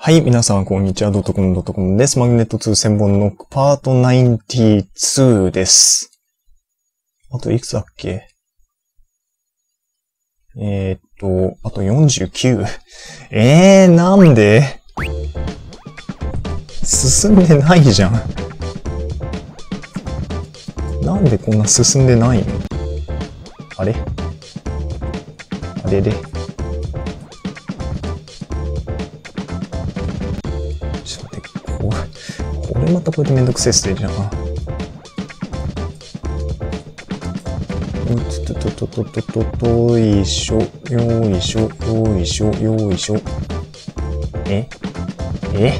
はい、皆さん、こんにちは。ドットコムドットコムです。マグネット2千本ノックパート92です。あといくつだっけ？えー、っと、あと49。えー、なんで？進んでないじゃん。なんでこんな進んでないの？あれ？あれれまたこれでめんどくせえステージだな。ととととととといしょ、よいしょ、よいしょ、よいしょ。ええ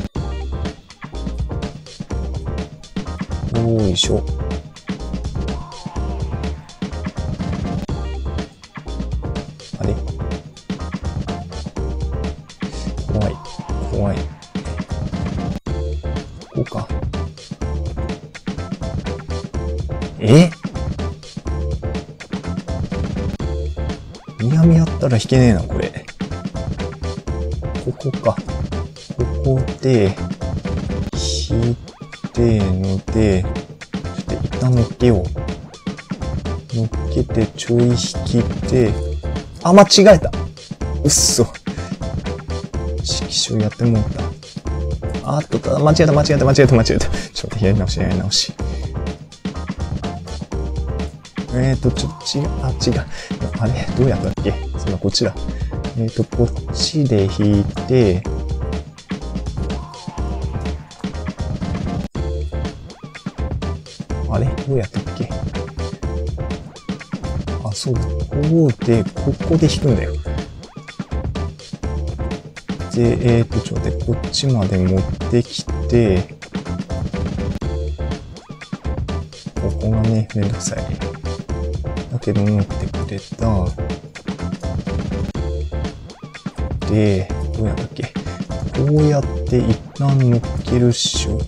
よいしょ。え？南やったら引けねえな、これ。ここか。ここで、引いてので、ちょっと一旦乗っけよう。乗っけて、ちょい引きで、あ、間違えたうっそ。色紙をやってもうた。あっと、間違えた、間違えた、間違えた、間違えた。ちょっと、やり直し、やり直し。えーと、ちょ、違う、あ、違う。あれどうやったっけ？そうだ、こっちだ。えーと、こっちで引いて、あれ？どうやったっけ？あ、そうだ。こうで、ここで引くんだよ。で、えーと、ちょっと待って、こっちまで持ってきて、ここがね、めんどくさい。だけど持ってくれた。で、どうやったっけ？こうやって一旦乗っけるっしょ。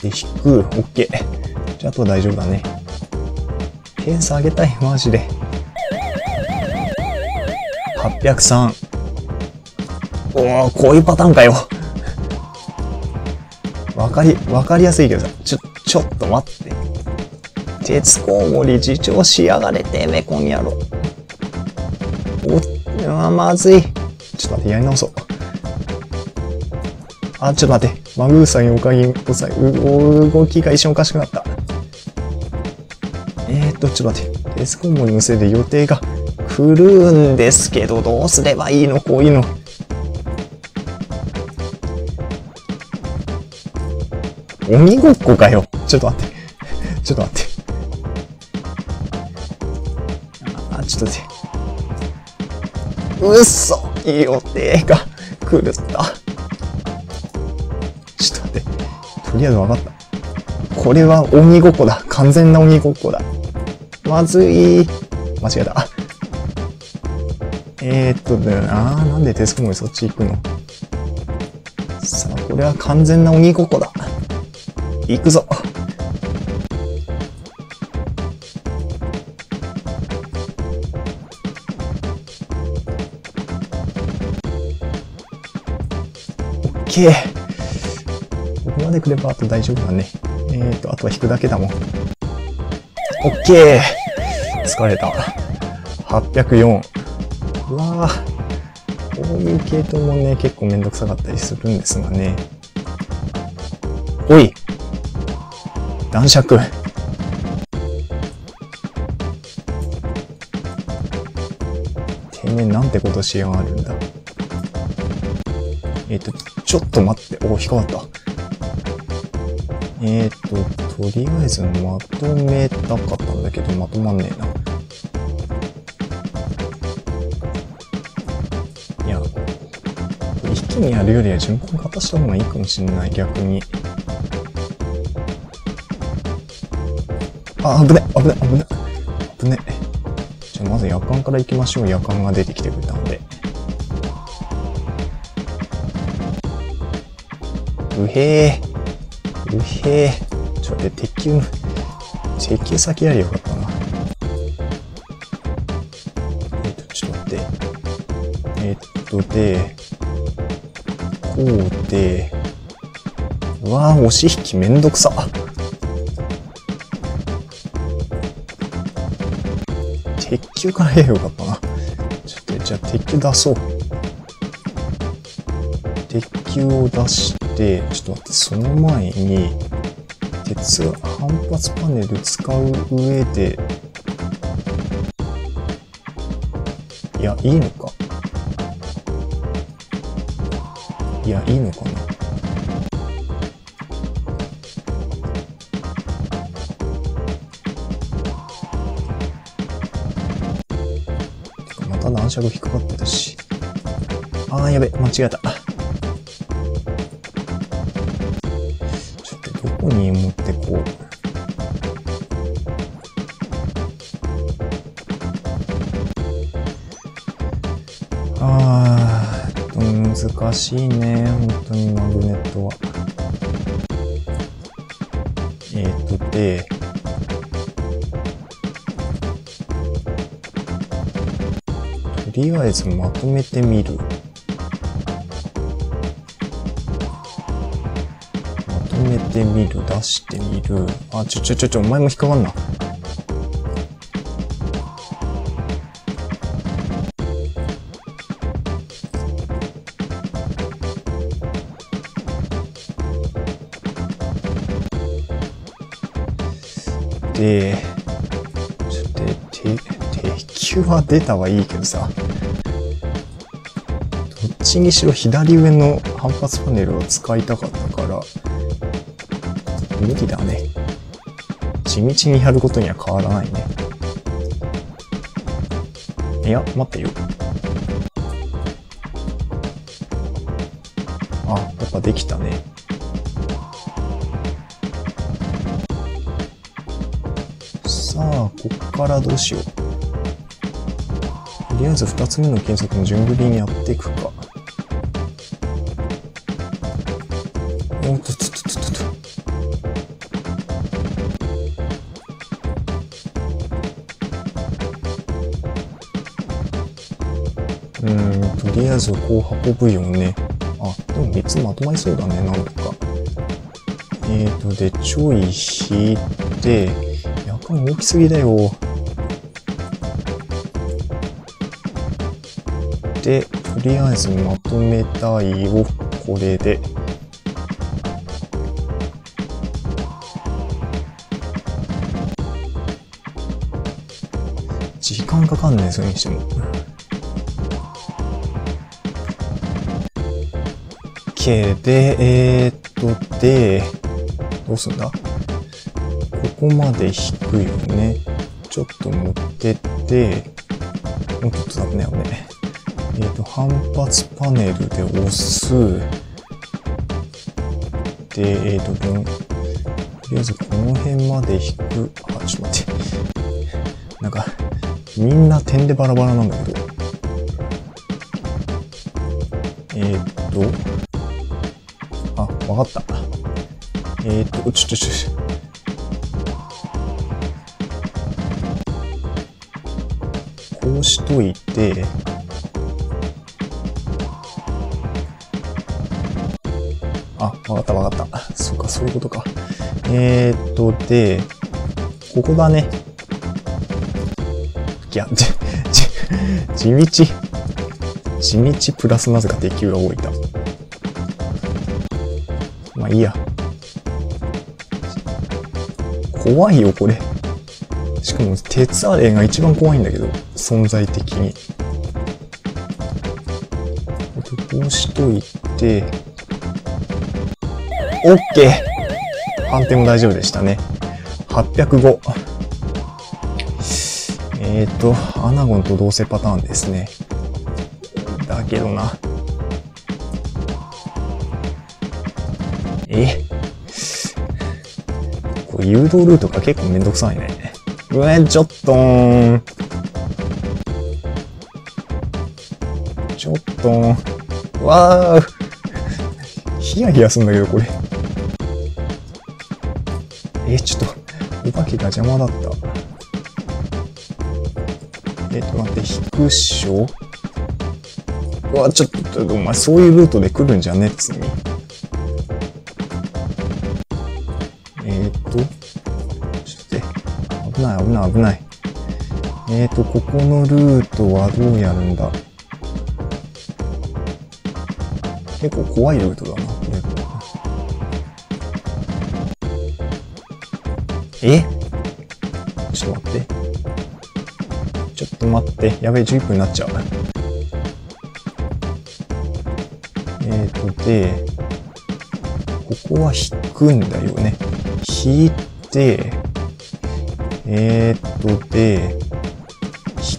で、引く。オッケー。じゃあ、あとは大丈夫だね。ペース上げたい、マジで。803。おー、こういうパターンかよ。わかり、わかりやすいけどさ、ちょ、ちょっと待って。鉄コウモリ自重しやがれてめ、こん野郎。お、あ、まずい。ちょっと待って、やり直そう。あ、ちょっと待って。マグーさんにおかげ、おさ、う、動きが一瞬おかしくなった。えーっと、ちょっと待って。鉄コウモリのせいで予定が狂うんですけど、どうすればいいのこういうの。鬼ごっこかよ。ちょっと待って。ちょっと待って。あ、ちょっと待って。うっそ予定が狂った。ちょっと待って。とりあえず分かった。これは鬼ごっこだ。完全な鬼ごっこだ。まずい。間違えた。えー、っと、あー、なんでテスコモリそっち行くの？さあ、これは完全な鬼ごっこだ。行くぞ。ここまで来ればあと大丈夫だね。えーと、あとは引くだけだもん。オッケー。疲れた。804。うわぁ。こういう系統もね、結構めんどくさかったりするんですがね。おい男爵。てめえなんてことしやがるんだ。えっ、と、ちょっと待って。お、引っかかった。えっ、と、とりあえずまとめたかったんだけど、まとまんねえな。いや、一気にやるよりは順番型した方がいいかもしんない、逆に。あ、危ね、危ね、危ね、危ね。じゃあまず夜間から行きましょう。夜間が出てきてくれたので。うへー。うへー。ちょっと待って、鉄球の、鉄球先やりよかったな。えっと、ちょっと待って。えっと、で、こうで、うわぁ、押し引きめんどくさ。鉄球からやればよかったな。ちょっと、じゃあ鉄球出そう。鉄球を出して、ちょっと待って、その前に、鉄反発パネル使う上で、いや、いいのか。いや、いいのかな。また難射が引っかかってたし。あー、やべ、間違えた。こに持ってこう。あー、難しいね。本当にマグネットは。えっ、と、で、とりあえずまとめてみる。とめてみる、出してみる。あ、ちょちょちょちょ、お前も引っかかんな。で、ちょっと、て、鉄球は出たはいいけどさ、どっちにしろ左上の反発パネルを使いたかったから、無理だね。地道にやることには変わらないね。いや、待ってよ。あ、やっぱできたね。さあ、こっからどうしよう。とりあえず二つ目の検索の順繰りにやっていくか。おっとりあえずこう運ぶよね。あ、でも3つまとまりそうだね、なんか。えーと、で、ちょい引いて、やかん大きすぎだよ。で、とりあえずまとめたいをこれで。時間かかんねそれにしても。OK で、えー、っと、で、どうすんだ？ここまで引くよね。ちょっと持ってって、もうちょっとダメだよね。えっ、と、反発パネルで押す。で、えっ、ー、と、とりあえずこの辺まで引く。あ、ちょっと待って。なんか、みんな点でバラバラなんだけど。えっ、と、かった。えっ、と、ちょちょちょちょ。こうしといて、あ、わかったわかった。そうか、そういうことか。えー、っと、で、ここだね。いや、じ、じ、地道。地道プラスなぜか鉄球が多いた。まあいいや。怖いよ、これ。しかも、鉄アレイが一番怖いんだけど、存在的に。こうしといて、OK! 判定も大丈夫でしたね。805。えっ、ー、と、アナゴンと同性パターンですね。だけどな。誘導ルートが結構めんどくさいね。うえ、ちょっとーん。ちょっとーん。わー。ヒヤヒヤすんだけど、これ。えちょっと、お化けが邪魔だった。えちょっ、と、待って、引くっしょ？うわ、ちょっと、お前そういうルートで来るんじゃねっつに。危ない危ない危ない。えー、と、ここのルートはどうやるんだ？結構怖いルートだな、これ。え？ちょっと待って。ちょっと待って。やべえ、11分になっちゃう。えーと、で、ここは引くんだよね。引いて、えーと、で、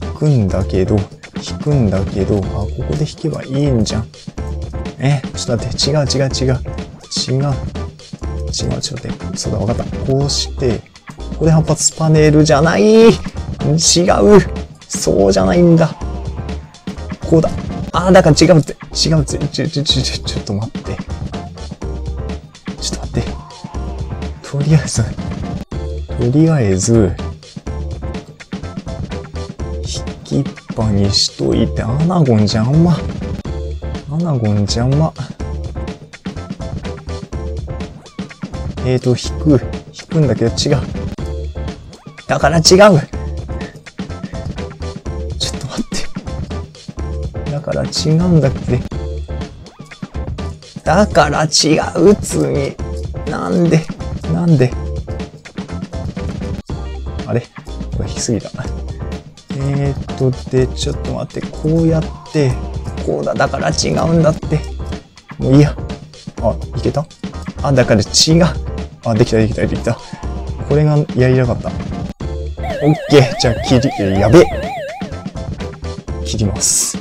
引くんだけど、引くんだけど、あ、ここで引けばいいんじゃん。え、ちょっと待って、違う違う違う。違う。違う、ちょっと待って。そうだ、わかった。こうして、ここで反発パネルじゃない違うそうじゃないんだ。こうだ。あ、だから違うって。違うって。ちょ、ちょ、ちょ、ちょ、ちょっと待って。ちょっと待って。とりあえず、とりあえず、引きっぱにしといて、アナゴン邪魔。アナゴン邪魔。えーと、引く。引くんだけど違う。だから違うちょっと待って。だから違うんだって。だから違うつに。なんで、なんで？あれ？これ引きすぎた。えーっと、で、ちょっと待って、こうやって、こうだ、だから違うんだって。もういいや。あ、いけた？あ、だから違う。あ、できた、できた、できた。これがやりたかった。オッケー。じゃあ、切り、やべ。切ります。